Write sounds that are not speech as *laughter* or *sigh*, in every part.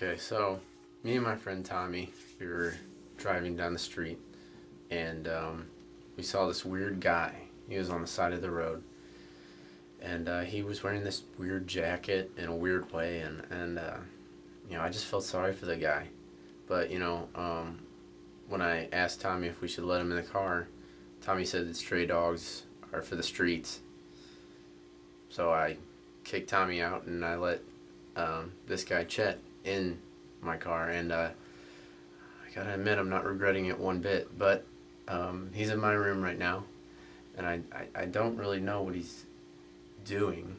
Okay, so me and my friend Tommy, we were driving down the street, and um, we saw this weird guy. He was on the side of the road, and uh, he was wearing this weird jacket in a weird way, and and uh, you know I just felt sorry for the guy, but you know um, when I asked Tommy if we should let him in the car, Tommy said that stray dogs are for the streets. So I kicked Tommy out, and I let um, this guy Chet in my car, and uh, I gotta admit I'm not regretting it one bit. But um, he's in my room right now, and I, I, I don't really know what he's doing.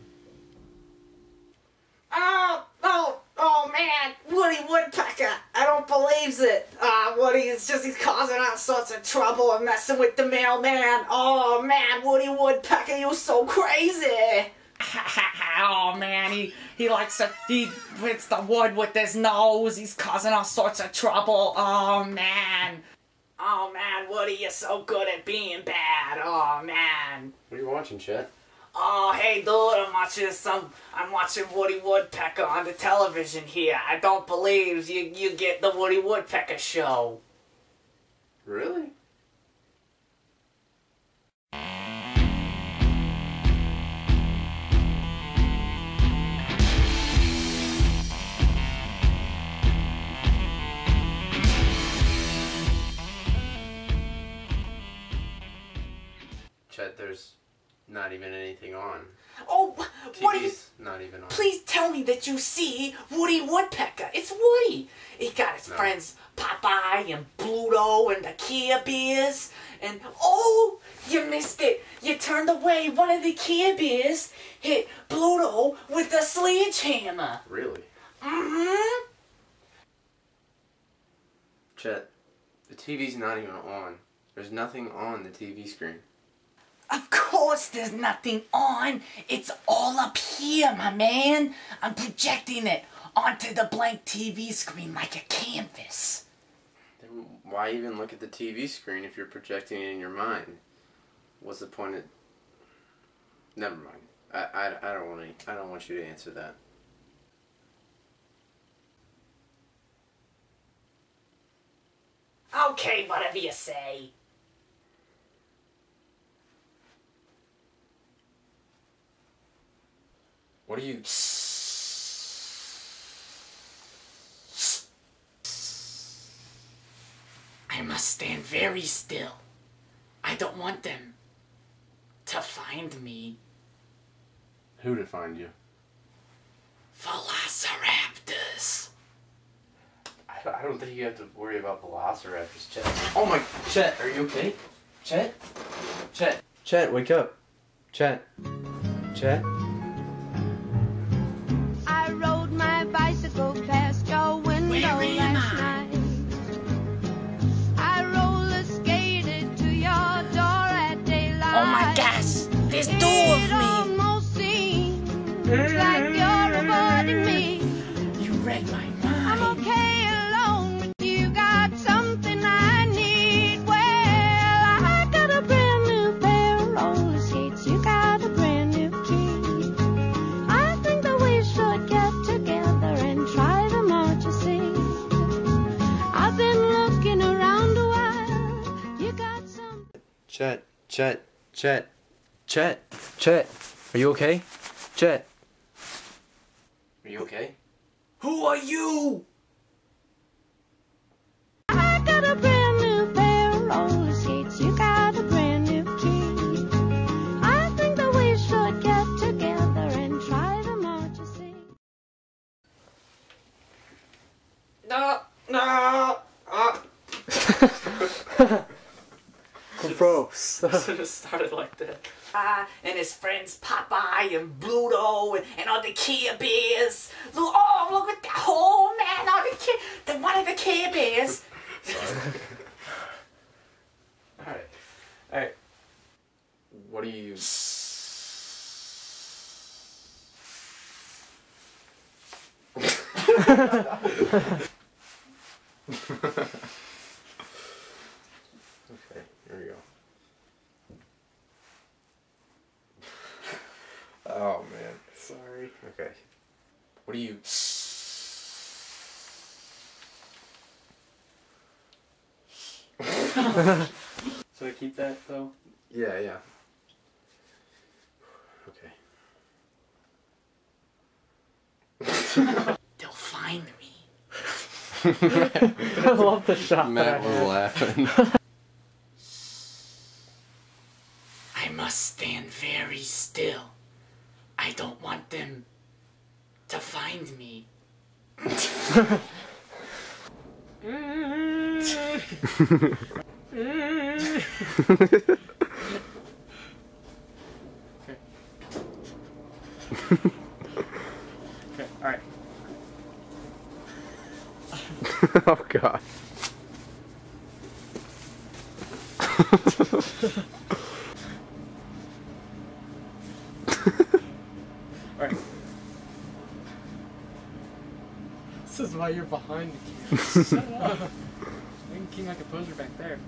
Oh, oh, oh man, Woody Woodpecker. I don't believe it. Ah, Woody is just, he's causing all sorts of trouble and messing with the mailman. Oh man, Woody Woodpecker, you're so crazy. *laughs* oh man, he, he likes to, he hits the wood with his nose. He's causing all sorts of trouble. Oh man. Oh man, Woody, you're so good at being bad. Oh man. What are you watching, Chet? Oh, hey, dude, I'm watching some. I'm watching Woody Woodpecker on the television here. I don't believe you. You get the Woody Woodpecker show. Really? Chet, there's not even anything on. Oh, what are you? Not even on. Please tell me that you see Woody Woodpecker. It's Woody. He got his No. friends Popeye and Bluto and the Care Bears. And oh, you missed it. You turned away. One of the Care Bears hit Bluto with the sledgehammer. Really? Mm-hmm. Chet, the TV's not even on. There's nothing on the TV screen. Of course there's nothing on. It's all up here, my man. I'm projecting it onto the blank TV screen like a canvas. Then why even look at the TV screen if you're projecting it in your mind? What's the point of? Never mind. I, I, I don't want to. I don't want you to answer that. Okay, whatever you say. What are you? I must stand very still. I don't want them to find me. Who to find you? Velociraptors. I don't, I don't think you have to worry about velociraptors, Chet. Oh my, Chet, are you okay? Chet, Chet, Chet, wake up, Chet, Chet. Your window Where am last I? roller skated to your door at daylight. Oh my gosh, there's two of It me. Chet, Chet, Chet, Chet, Chet. Are you okay? Chet. Are you okay? Who are you? I got a brand new pair of roller skates. You got a brand new key. I think that we should get together and try them out, you see. No, no. Uh, *laughs* Gross. should have started like that. Ah, and his friends Popeye and Bluto and, and all the Care Bears. Look, oh, look at that. Oh, man, all the Kia, the, one of the Care Bears. *laughs* Alright. Alright. What do you. okay, *laughs* *laughs* Oh man. Sorry. Okay. What are you? *laughs* so I keep that though. Yeah, yeah. Okay. They'll find me. *laughs* I love the shot. Matt was laughing. I must stand very still. I don't want them to find me. Okay, alright. *laughs* oh god. *laughs* This is why you're behind the camera. Shut up. Making King like a poser back there.